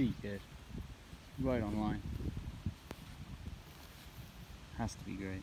feet is. Right on line. Has to be great.